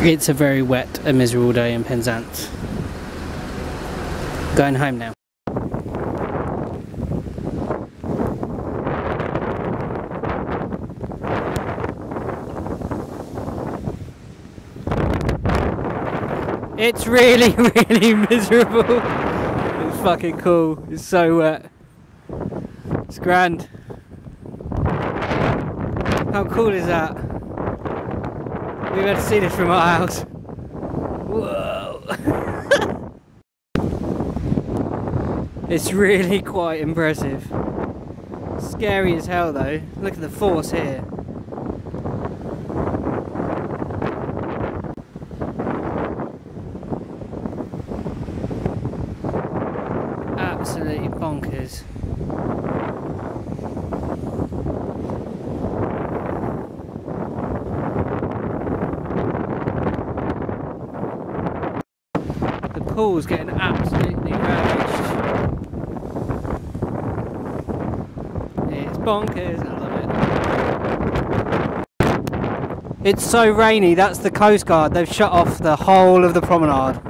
It's a very wet and miserable day in Penzance. Going home now. It's really, really miserable. It's fucking cool. It's so wet. It's grand. How cool is that? We've had to see this from our house. Whoa. it's really quite impressive. Scary as hell though. Look at the force here. Absolutely bonkers. Pool's getting absolutely ravaged. It's bonkers, I love it. It's so rainy, that's the Coast Guard. They've shut off the whole of the promenade.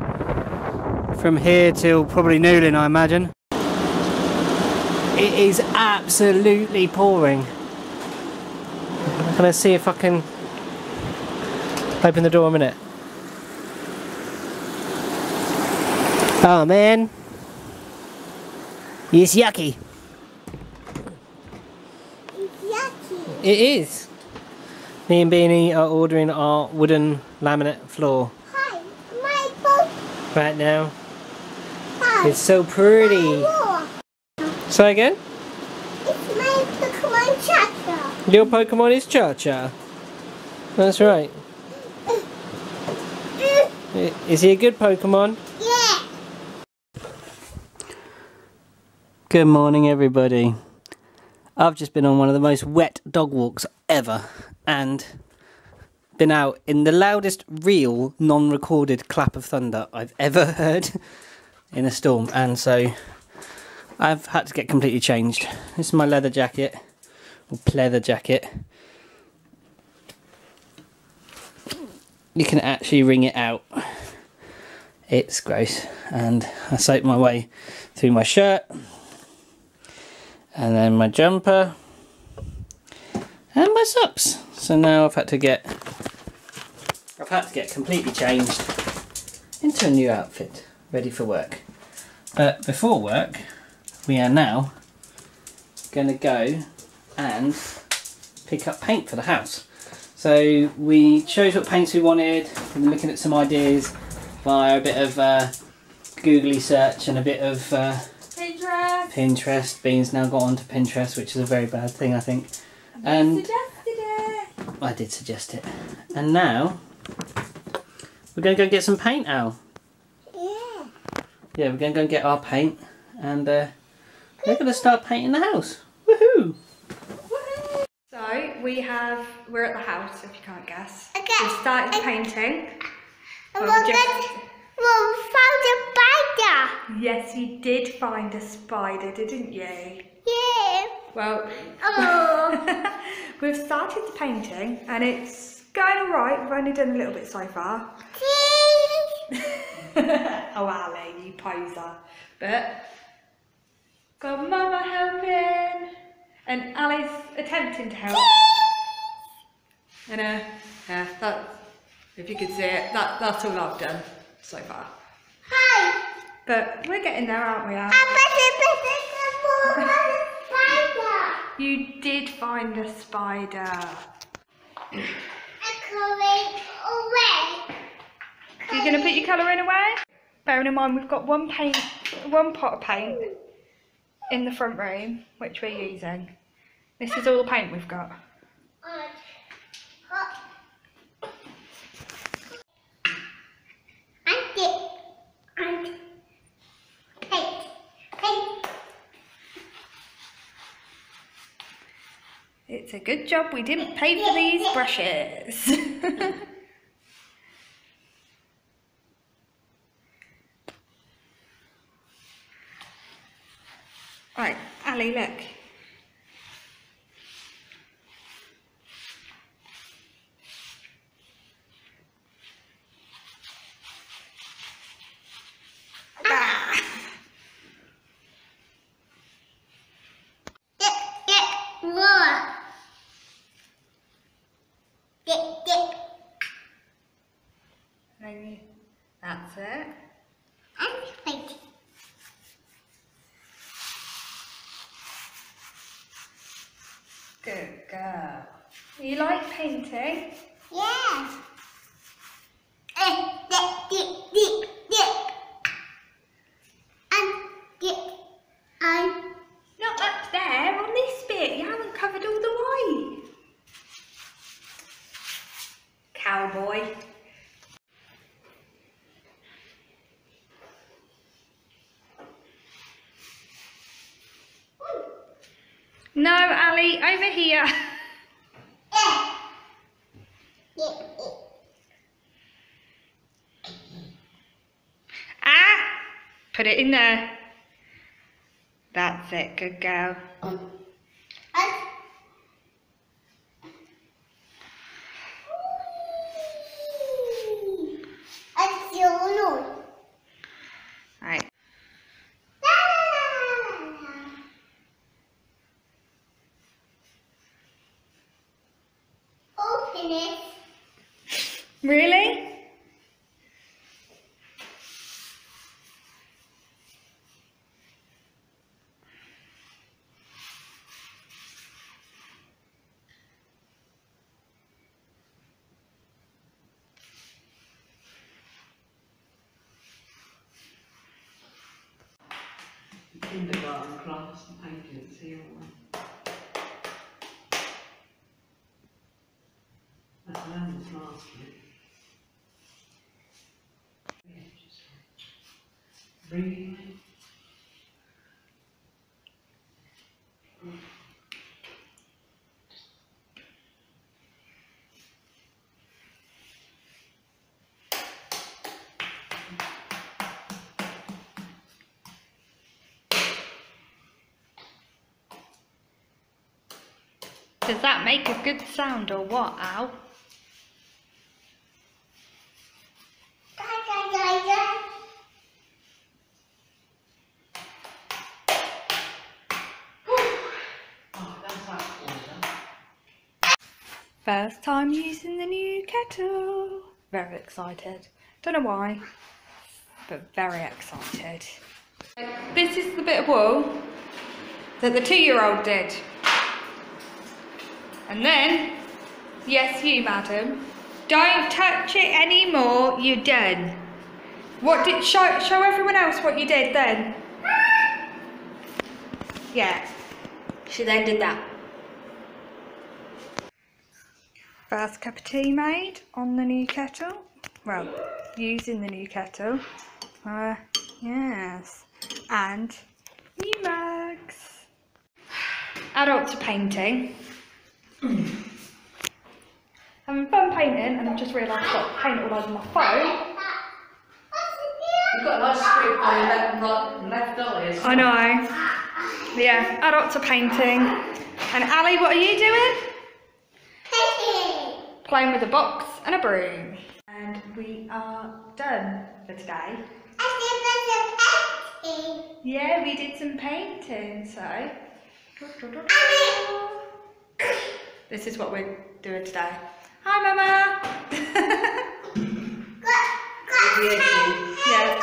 From here till probably Newlyn, I imagine. It is absolutely pouring. Can I see if I can open the door a minute? Oh man. It's yucky. It's Yucky. It is. Me and Beanie are ordering our wooden laminate floor Hi, my book. right now. Hi. It's so pretty. Say again? It's my Pokemon chapter. Your Pokemon is Cha Cha. That's right. Is he a good Pokemon? Good morning, everybody. I've just been on one of the most wet dog walks ever and been out in the loudest real non recorded clap of thunder I've ever heard in a storm. And so I've had to get completely changed. This is my leather jacket, or pleather jacket. You can actually wring it out. It's gross. And I soaked my way through my shirt and then my jumper and my socks. So now I've had to get I've had to get completely changed into a new outfit, ready for work. But before work, we are now going to go and pick up paint for the house. So we chose what paints we wanted. Been looking at some ideas via a bit of uh, googly search and a bit of uh, Pinterest. Pinterest. Bean's now got onto Pinterest, which is a very bad thing, I think. And Suggested it. I did suggest it. And now we're going to go get some paint, Al. Yeah. Yeah, we're going to go and get our paint, and uh, we're going to start painting the house. Woohoo! So we have we're at the house if you can't guess. Okay. We've started the painting. And Well, we'll just- get, we'll found a spider. Yes, you did find a spider, didn't you? Yeah. Well, Oh. we've started the painting and it's going alright. We've only done a little bit so far. Oh, Ali, you poser. But got Mama helping and Ali's attempting to help. And uh, yeah, that if you could see it, that that's all I've done so far. Hi. But we're getting there, aren't we? Al? I bet it spider. You did find a spider. I'm coming away. You're gonna put your colouring away? Bearing in mind we've got one paint, one pot of paint in the front room, which we're using. This is all the paint we've got. And and paint, paint. It's a good job we didn't pay for these brushes. right, Ali, look. More. Dip, dip. That's it. And wait. Good girl. You like painting? Yeah. Eh, dip, dip, dip, dip. And dip. And Not up there, on this bit. You haven't covered all the white. Cowboy. No, Ali, over here. Ah! Put it in there. That's it, good girl. Open it. Really? kindergarten class and painting at CR1. That's London's last Does that make a good sound or what, Al? First time using the new kettle. Very excited. Don't know why, but very excited. This is the bit of wool that the two-year-old did. And then, yes you madam, don't touch it anymore, you're done. What did, show, show everyone else what you did then. Yeah, she then did that. First cup of tea made on the new kettle. Well, using the new kettle. Uh, yes. And new mugs. Adults to painting. Having fun painting, and I've just realised I've got paint all over my phone. You've got a nice on your left, right, left eye. I know. Yeah, adults are painting. And Ali, what are you doing? Playing with a box and a broom. And we are done for today. I did some painting. Yeah, we did some painting, so. This is what we're doing today. Hi, Mama! Yeah.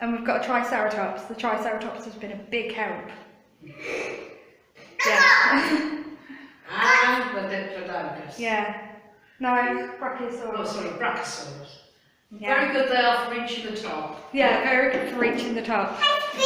And we've got a Triceratops. The Triceratops has been a big help. Yeah. And the Diplodocus. yeah. No, Oh, sorry, Brachiosaurus. Yeah. Very good they are for reaching the top. Yeah, very good for reaching the top. Spit